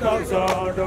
Kasada.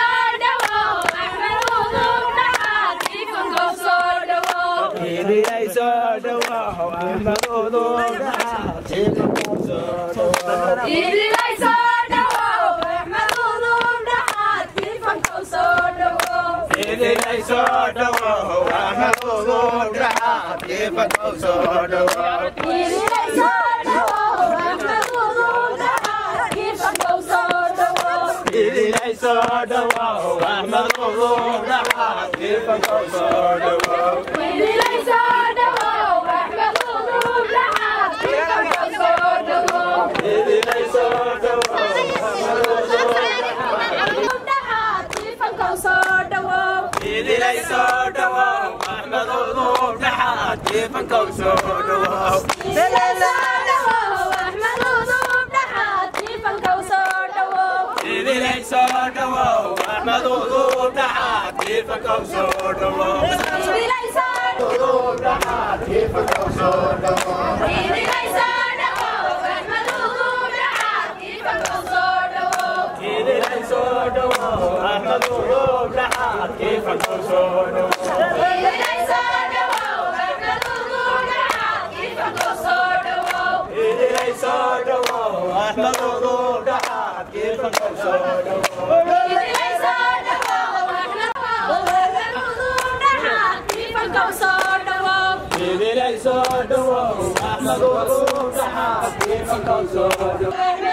Ele é sordo, anda todo lugar. Ele é sordo, anda todo lugar. Ele é sordo, Ele é sordo, anda todo lugar. Ele é sordo, Ele é sordo, anda todo lugar. Ele é sordo, Ele é sordo, anda todo lugar. Ele é sordo, Ele é إلي سو دواو أحمد ونور نحات كيفنكم سو دواو إلي سو دواو أحمد ونور نحات كيفنكم سو دواو إلي سو دواو أحمد ونور نحات كيفنكم سو دواو إلي سو دواو نحات كيفنكم سو دواو كيف الحصون إليس دعوا بك الخضوع كيف الحصون إليس دعوا أهل الخضوع كيف الحصون إليس دعوا أهل الخضوع كيف الحصون إليس دعوا أهل الخضوع كيف الحصون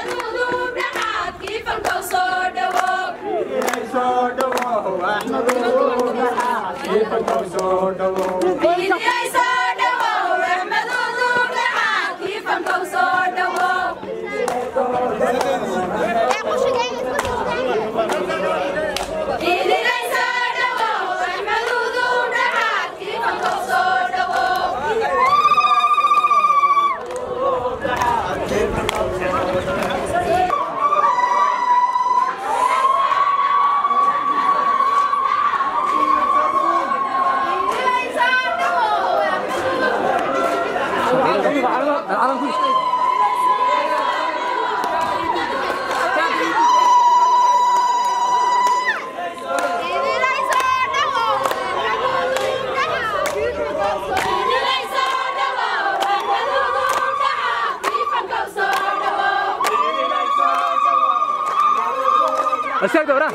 Adam Kulic. Siap tu orang.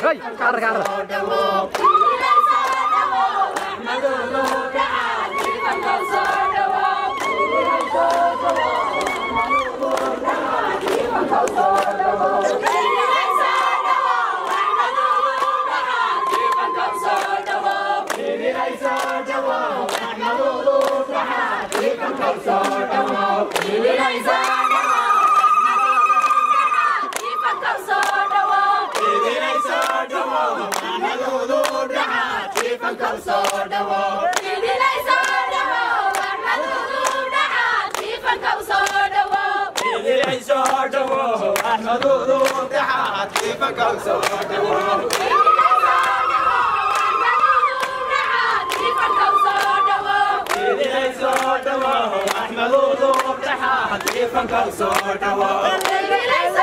fankan soo dhawo أحمدو تحت كيفك وصوته أحمدو تحت كيفك وصوته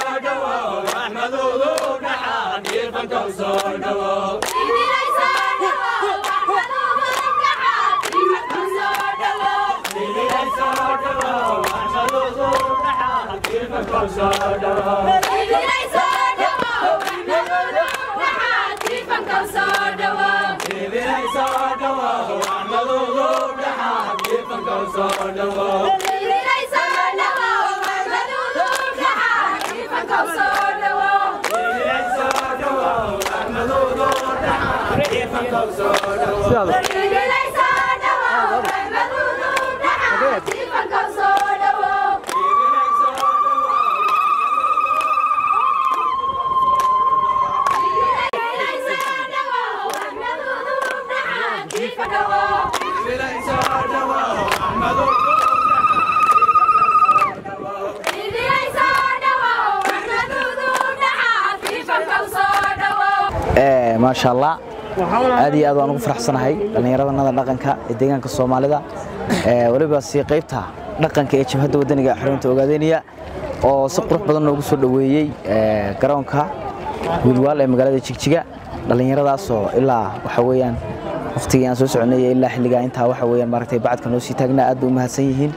Yeah. Maasha allah aad iyo aad waan ugu faraxsanahay dhallinyaradanada dhaqanka ee deegaanka soomaalida. Weliba sii qaybta dhaqanka ee jabhadda wadaniga xarunta ogaadeynaya oo si qurux badan noogu soo dhoweeyey garoonka gudwaal ee magaalada jigjiga dhallinyaradaasoo ilaa waxa weeyaan waqtigii aan soo soconay ilaa xilligaa intaa waxa weeyaan maaragtay bacadka noo sii taagnaa aad bay u mahadsan yihiin.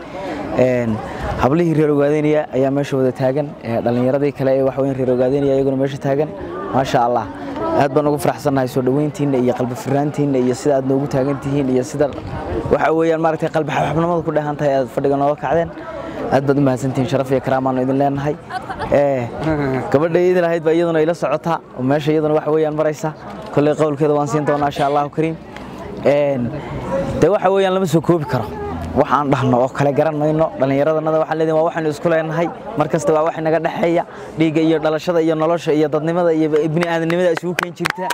Hablihii reer ogaadeynaya ayaa meesha wada taagan. Dhallinyaradii kale ee waxa weeyaan reer ogaadeynaya iyaguna meesha taagan. Maasha allah. Aad baan ugu faraxsannahay soo dhoweyntiinna iyo qalbi firaantiinna iyo sida aad noogu taagan tihiin iyo sida waxa weeyaan maaragtay qalbi xabnimada ku dheehan tahay aad fadhiga nooga kacdeen. Aad baad u mahadsantihiin sharaf iyo karaamaanu idin leenahay. Gabadha idin lahayd baa iyaduna ila socotaa. Oo meesha iyaduna waxa weeyaan maraysa. Kolley qowlkeeda waan siin doonaa insha allahu kariim dee waxa weeyaan lama soo koobi karo. Waxaan dhahno oo kale garan mayno dhallinyaradanada waxaan leedahay waa waxaynu isku leenahay. Mar kasta waa wax inaga dhexeeya dhiigga iyo dhalashada iyo nolosha iyo dadnimada iyo bini aadamnimada isugu keen jirta.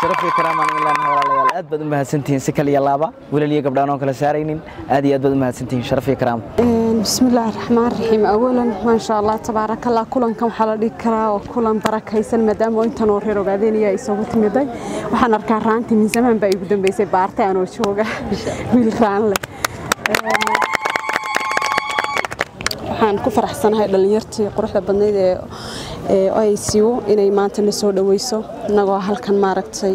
Sharaf iyo karaamaan in leenahay walaalayaal aad baad u mahadsantihiin si kale iyo laaba. Wiilal iyo gabdhaan oo kale saaraynin. Aad iyo aad baad u mahadsantihiin sharaf iyo bismillaahi raxmaan raxiim awalan maasha allah tabaarakallah kulankan waxaa la dhigi karaa oo kulan barakaysan maadaama intan oo reer ogaadeynaya isagu timiday waxaan arkaa raanti min zamaan baa igu dambeysay baarte anoo jooga. Wiil raan leh. Waxaan ku faraxsanahay dhallinyartii quruxda badnayd ee ay siiwo inay maanta na soo dhoweyso innagoo halkan maaragtay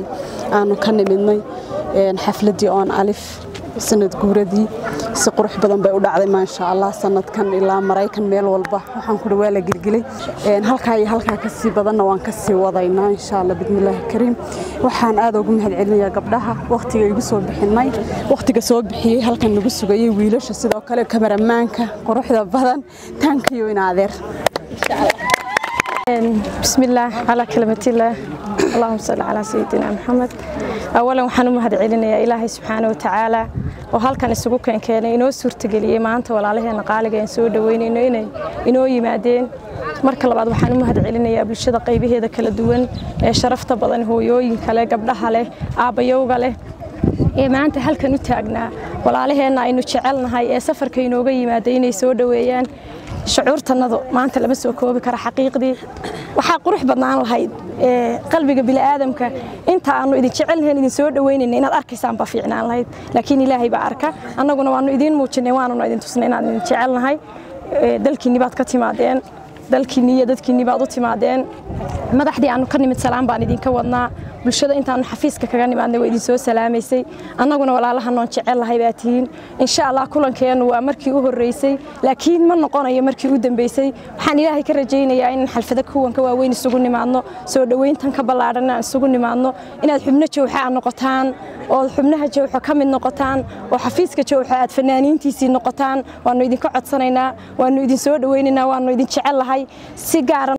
aanu ka nimidnay xafladdii oon alif sanad guuradii si qurux badan bay u dhacday maasha allah sanadkan ilaa maraykan meel walba. Waxaan ku dhawaa la gilgilay. Halkaa iyo halkaa ka sii badanna waan ka sii wadaynaa insha allah bidmillaahi kariim. Waxaan aad ugu mahad celinayaa gabdhaha. Waqtiga igu soo bixinay. Waqtiga soo bixiyey halkan nagu sugayay wiilasha sidoo kale kamaramaanka quruxda badan taankayo in adeer بسم الله على كلمة الله اللهم صل على سيدنا محمد أولا waxaan u mahad celinayaa ilaahay subxaana wa tacaala oo halkan isugu keenkeenay inoo suurtageliyey maanta walaalaheena qaaliga aan soo dhaweynayno inay inoo yimaadeen marka labaad waxaan u mahad celinayaa bulshada qaybaheeda kala duwan ee sharafta badan hooyooyinka leh gabdhaha leh aabbayowga leh ee maanta halkan u taagnaa walaalaheenna aynu jecelnahay ee safarka inooga yimaaday inay soo dhoweeyaan shucuurtanadu maanta lama soo koobi kara xaqiiqdii. Waxaa qurux badnaan lahayd qalbiga bini'aadamka. Inta aanu idin jecelnahayn idin soo dhoweynayna inaad arkaysaan baa fiicnaan lahayd. Laakiin ilaahay baa arka. Annaguna waanu idiin muujinay waanuna idin tusnay inaan idin jecelnahay dalkiinni baad ka timaadeen dalkiinni iyo dadkiinni baad u timaadeen. Madaxdii aanu ka nimid salaan baan idinka wadnaa bulshada intaanu xafiiska kaga nimaadnay waa idin soo salaamaysay annaguna walaalahanoon jecel lahay baa tihiin. Insha allah kulankeennu waa markii u horreysay laakiin ma noqonayo markii u dambeysay. Waxaan ilaahay ka rajaynayaa in xalfada kuwanka waaweyn isugu nimaadno soo dhoweyntan ka ballaadhan aan isugu nimaadno. Inaad xubno jawxa noqotaan oo xubnaha jawxo ka mid noqotaan oo xafiiska jawxo aad fanaaniintiisii noqotaan waannu idinka codsanaynaa waannu idin soo dhoweynaynaa waannu idin jecel lahay. Si gaaran